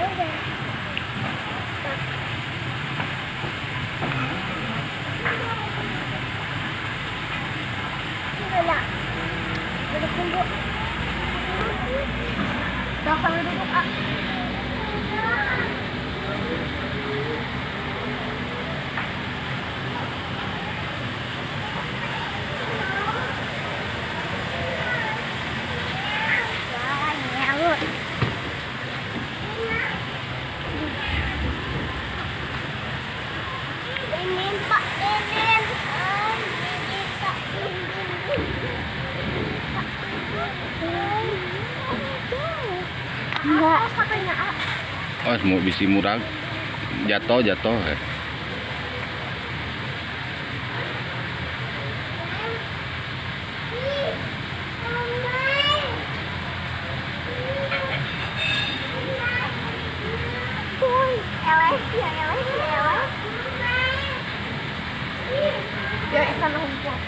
Wala. Wala kundo. Dapat ako. Enggak. Oh, mau bisi murag. Jatuh, jatuh. eh. Ya, ikan lumpur.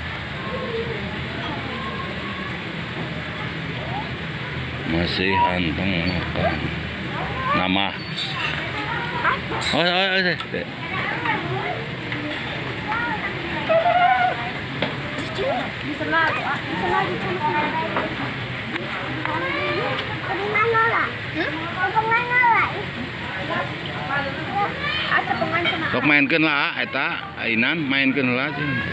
Masih anteng. Nama. Oh, oh, oh. Sok mainkeun lah eta ainan mainkeun lah cenah.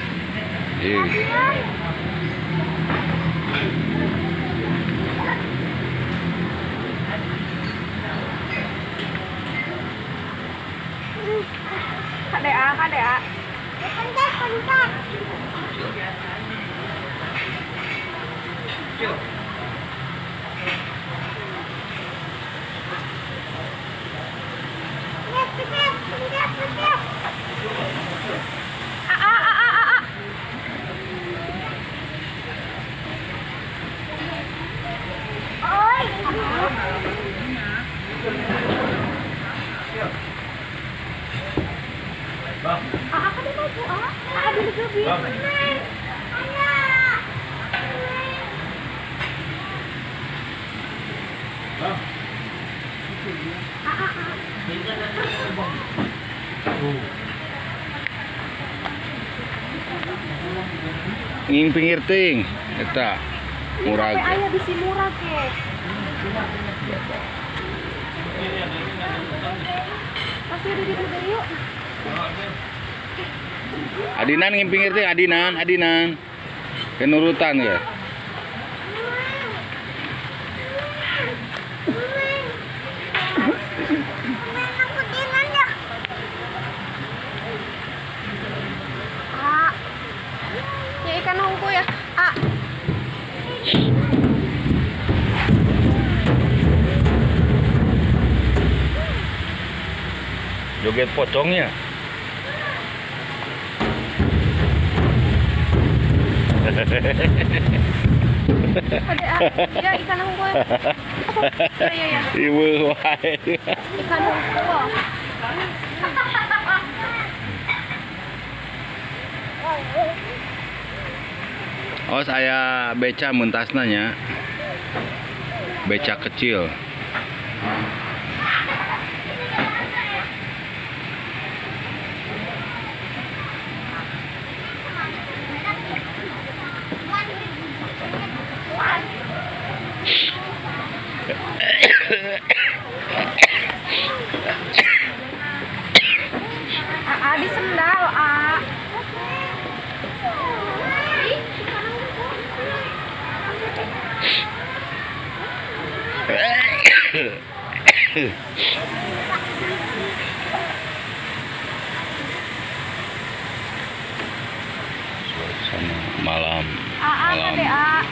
Bang. Ah, ako naman po ah. Ah, dito po. Bang. Nging pinggir ting eta bisi murah ke. Masih ada di situ yuk. Adinan nging pinggir ting adinan, adinan. Kenurutan ya. Joget pocongnya. Ada. Ya ikan. Ibu wae. Ikan hongko. Oh saya beca mentasna nya. Beca kecil. Ah di sendal ah. Suasana malam. Ah Malam. kade ah.